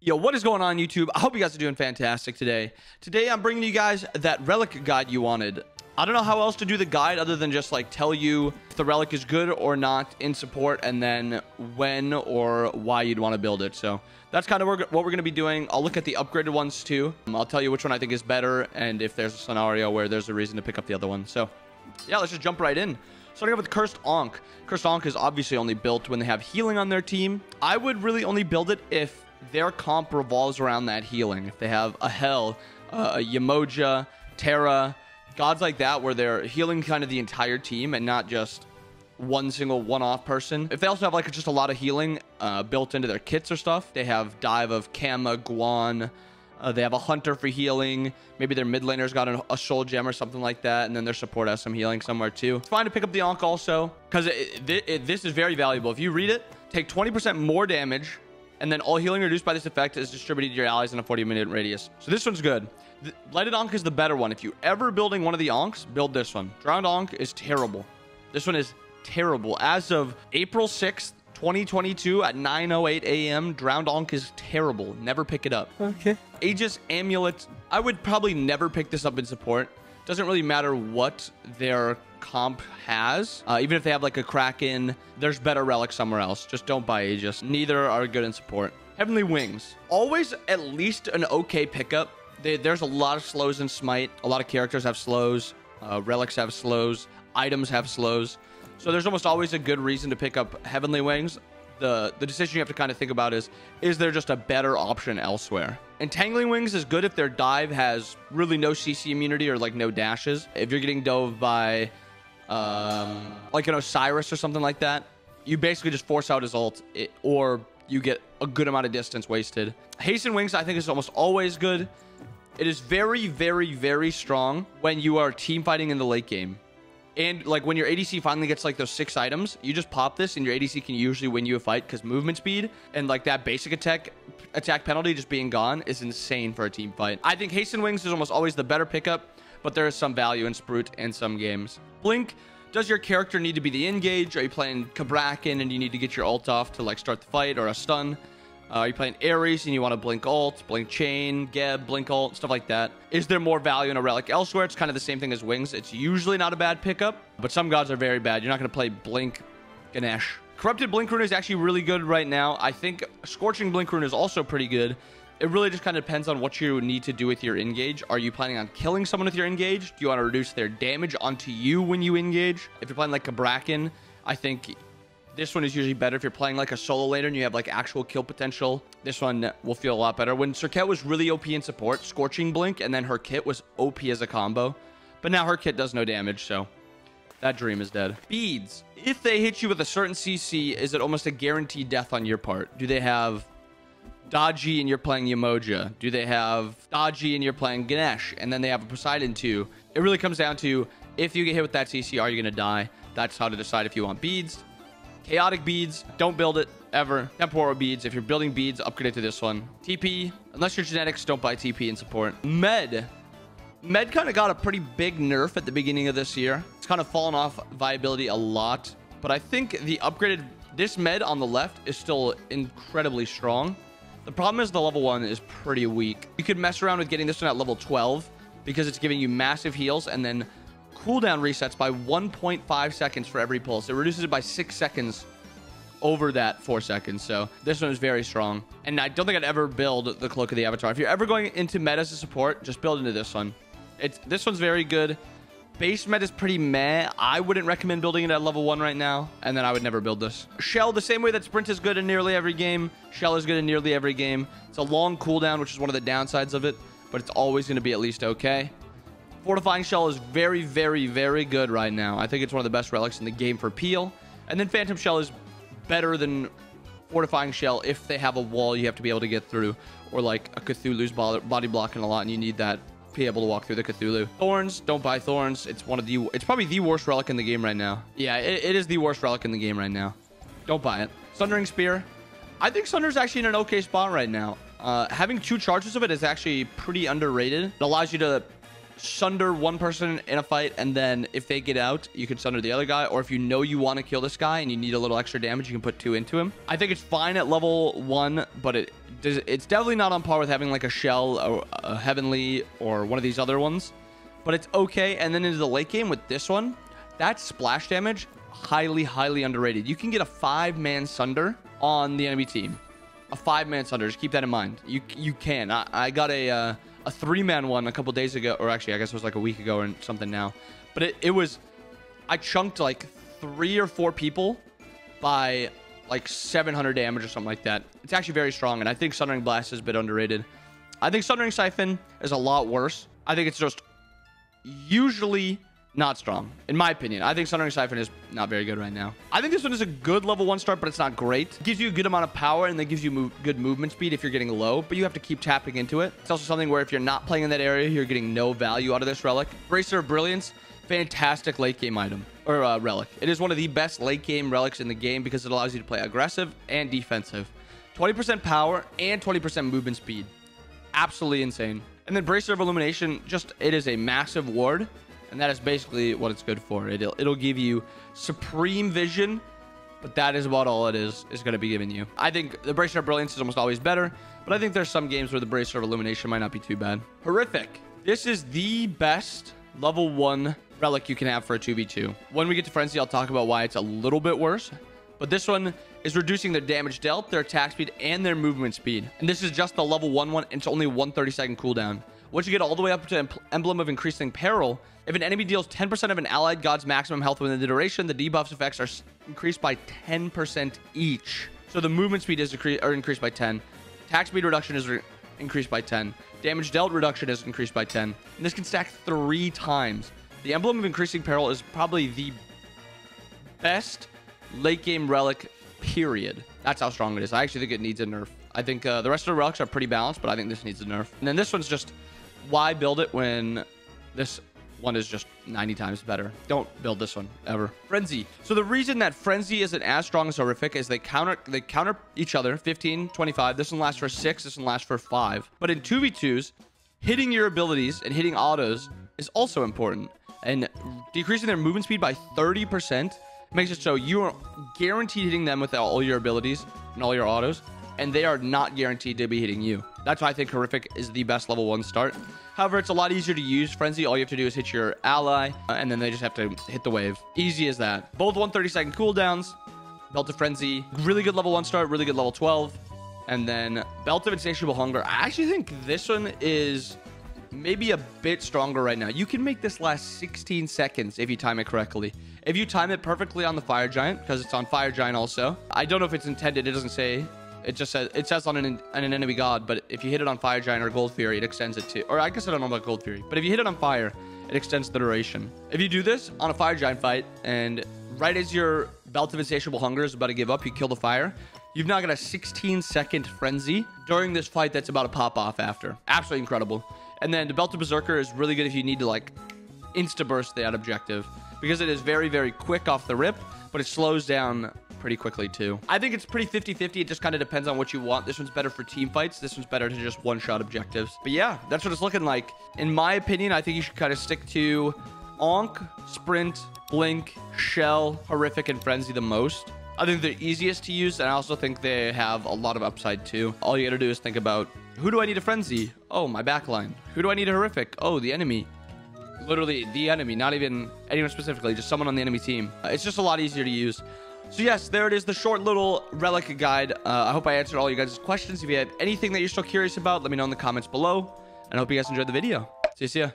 Yo, what is going on YouTube? I hope you guys are doing fantastic today. Today I'm bringing you guys that relic guide you wanted. I don't know how else to do the guide other than just like tell you if the relic is good or not in support and then when or why you'd want to build it. So that's kind of what we're going to be doing. I'll look at the upgraded ones too. Um, I'll tell you which one I think is better and if there's a scenario where there's a reason to pick up the other one. So yeah, let's just jump right in. Starting off with Cursed Ankh. Cursed Ankh is obviously only built when they have healing on their team. I would really only build it if their comp revolves around that healing. If they have a Hel, uh, a Yemoja, Terra, gods like that, where they're healing kind of the entire team and not just one single one-off person. If they also have like just a lot of healing uh, built into their kits or stuff, they have Dive of Kama, Guan, uh, they have a Hunter for healing. Maybe their mid laner's got a, a, Soul Gem or something like that. And then their support has some healing somewhere too. It's fine to pick up the Ankh also because this is very valuable. If you read it, take 20% more damage and then all healing reduced by this effect is distributed to your allies in a 40 minute radius. So this one's good. The Blighted Ankh is the better one. If you ever building one of the Ankhs, build this one. Drowned Ankh is terrible. This one is terrible. As of April 6th, 2022 at 9.08 a.m., Drowned Ankh is terrible. Never pick it up. Okay. Aegis Amulet, I would probably never pick this up in support. Doesn't really matter what their comp has. Uh, even if they have like a Kraken, there's better relics somewhere else. Just don't buy Aegis. Neither are good in support. Heavenly Wings. Always at least an okay pickup. They, there's a lot of slows in Smite. A lot of characters have slows. Uh, relics have slows. Items have slows. So there's almost always a good reason to pick up Heavenly Wings. The, the decision you have to kind of think about is, is there just a better option elsewhere? Entangling Wings is good if their dive has really no CC immunity or like no dashes. If you're getting dove by um, like an Osiris or something like that, you basically just force out his ult, it, or you get a good amount of distance wasted. Hasten Wings, I think, is almost always good. It is very, very, very strong when you are team fighting in the late game. And like when your ADC finally gets like those six items, you just pop this and your ADC can usually win you a fight because movement speed and like that basic attack attack penalty just being gone is insane for a team fight. I think Hasten Wings is almost always the better pickup but there is some value in Sprout in some games. Blink, does your character need to be the engage? Are you playing Cabrakan and you need to get your ult off to like start the fight or a stun? Uh, are you playing Ares and you want to blink ult, blink chain, Geb, blink ult, stuff like that? Is there more value in a relic elsewhere? It's kind of the same thing as wings. It's usually not a bad pickup, but some gods are very bad. You're not going to play blink Ganesh. Corrupted Blink Rune is actually really good right now. I think Scorching Blink Rune is also pretty good it really just kind of depends on what you need to do with your engage. Are you planning on killing someone with your engage? Do you want to reduce their damage onto you when you engage? If you're playing like a Bracken, I think this one is usually better if you're playing like a solo laner and you have like actual kill potential. This one will feel a lot better. When Serket was really OP in support, Scorching Blink, and then her kit was OP as a combo. But now her kit does no damage, so that dream is dead. Beads. If they hit you with a certain CC, is it almost a guaranteed death on your part? Do they have Da Ji and you're playing Yemoja? Do they have Da Ji and you're playing Ganesh? And then they have a Poseidon too. It really comes down to if you get hit with that CC, are you going to die? That's how to decide if you want beads. Chaotic beads, don't build it ever. Temporal beads, if you're building beads, upgrade it to this one. TP, unless you're genetics, don't buy TP in support. Med. Med kind of got a pretty big nerf at the beginning of this year. It's kind of fallen off viability a lot. But I think the upgraded, this med on the left is still incredibly strong. The problem is the level 1 is pretty weak. You could mess around with getting this one at level 12 because it's giving you massive heals and then cooldown resets by 1.5 seconds for every pulse. It reduces it by 6 seconds over that 4 seconds. So this one is very strong. And I don't think I'd ever build the Cloak of the Avatar. If you're ever going into meta as a support, just build into this one. It's This one's very good. Base med is pretty meh. I wouldn't recommend building it at level 1 right now, and then I would never build this. Shell, the same way that Sprint is good in nearly every game, Shell is good in nearly every game. It's a long cooldown, which is one of the downsides of it, but it's always going to be at least okay. Fortifying Shell is very, very, very good right now. I think it's one of the best relics in the game for peel. And then Phantom Shell is better than Fortifying Shell if they have a wall you have to be able to get through, or like a Cthulhu's body blocking a lot and you need that to be able to walk through the Cthulhu. Thorns, don't buy Thorns. It's one of the, it's probably the worst relic in the game right now. Yeah, it, it is the worst relic in the game right now. Don't buy it. Sundering Spear. I think Sunder's actually in an okay spot right now. Uh, having two charges of it is actually pretty underrated. It allows you to sunder one person in a fight, and then if they get out, you can sunder the other guy. Or if you know you want to kill this guy and you need a little extra damage, you can put two into him. I think it's fine at level one, but it does, it's definitely not on par with having like a shell or a heavenly or one of these other ones, but it's okay. And then into the late game with this one, that splash damage highly, highly underrated. You can get a five man sunder on the enemy team. A five man sunder. Just keep that in mind. You you can. I, I got a uh, a three man one a couple days ago, or actually, I guess it was like a week ago or something now. But it, it was, I chunked like three or four people by like 700 damage or something like that. It's actually very strong, and I think Sundering Blast is a bit underrated. I think Sundering Siphon is a lot worse. I think it's just usually not strong, in my opinion. I think Sundering Siphon is not very good right now. I think this one is a good level one start, but it's not great. It gives you a good amount of power and then gives you move, good movement speed if you're getting low, but you have to keep tapping into it. It's also something where if you're not playing in that area, you're getting no value out of this relic. Bracer of Brilliance, fantastic late game item or uh, relic. It is one of the best late game relics in the game because it allows you to play aggressive and defensive. 20% power and 20% movement speed. Absolutely insane. And then Bracer of Illumination, just it is a massive ward and that is basically what it's good for. It'll, it'll give you supreme vision, but that is about all it is, is going to be giving you. I think the Bracer of Brilliance is almost always better, but I think there's some games where the Bracer of Illumination might not be too bad. Horrific. This is the best level 1 relic you can have for a 2v2. When we get to Frenzy, I'll talk about why it's a little bit worse. But this one is reducing their damage dealt, their attack speed, and their movement speed. And this is just the level 1 one. It's only 130 second cooldown. Once you get all the way up to Emblem of Increasing Peril, if an enemy deals 10% of an allied god's maximum health within the duration, the debuffs effects are increased by 10% each. So the movement speed is or increased by 10. Attack speed reduction is increased by 10. Damage dealt reduction is increased by 10. And this can stack three times. The Emblem of Increasing Peril is probably the best late game relic, period. That's how strong it is. I actually think it needs a nerf. I think uh, the rest of the relics are pretty balanced, but I think this needs a nerf. And then this one's just why build it when this one is just 90 times better. Don't build this one ever. Frenzy. So the reason that Frenzy isn't as strong as Horrific is they counter they counter each other 15, 25. This one lasts for 6, this one lasts for 5. But in 2v2s, hitting your abilities and hitting autos is also important. And decreasing their movement speed by 30% makes it so you are guaranteed hitting them with all your abilities and all your autos and they are not guaranteed to be hitting you. That's why I think Horrific is the best level 1 start. However, it's a lot easier to use Frenzy. All you have to do is hit your ally, uh, and then they just have to hit the wave. Easy as that. Both 130 second cooldowns. Belt of Frenzy, really good level 1 start, really good level 12. And then Belt of Insatiable Hunger. I actually think this one is maybe a bit stronger right now. You can make this last 16 seconds if you time it correctly. If you time it perfectly on the Fire Giant, because it's on Fire Giant also. I don't know if it's intended. It doesn't say it just says it says on an, on an enemy god, but if you hit it on Fire Giant or Gold Fury, it extends it to. Or I guess I don't know about Gold Fury, but if you hit it on fire, it extends the duration. If you do this on a Fire Giant fight, and right as your Belt of Insatiable Hunger is about to give up, you kill the fire. You've now got a 16 second frenzy during this fight that's about to pop off after. Absolutely incredible. And then the Belt of Berserker is really good if you need to like insta burst that objective because it is very, very quick off the rip, but it slows down pretty quickly too. I think it's pretty 50-50. It just kind of depends on what you want. This one's better for team fights. This one's better to just one-shot objectives. But yeah, that's what it's looking like. In my opinion, I think you should kind of stick to Ankh, Sprint, Blink, Shell, Horrific, and Frenzy the most. I think they're easiest to use, and I also think they have a lot of upside too. All you gotta do is think about, who do I need a Frenzy? Oh, my backline. Who do I need a Horrific? Oh, the enemy literally the enemy, not even anyone specifically, just someone on the enemy team. Uh, it's just a lot easier to use. So yes, there it is, the short little relic guide. Uh, I hope I answered all you guys' questions. If you have anything that you're still curious about, let me know in the comments below. And I hope you guys enjoyed the video. See you, see ya.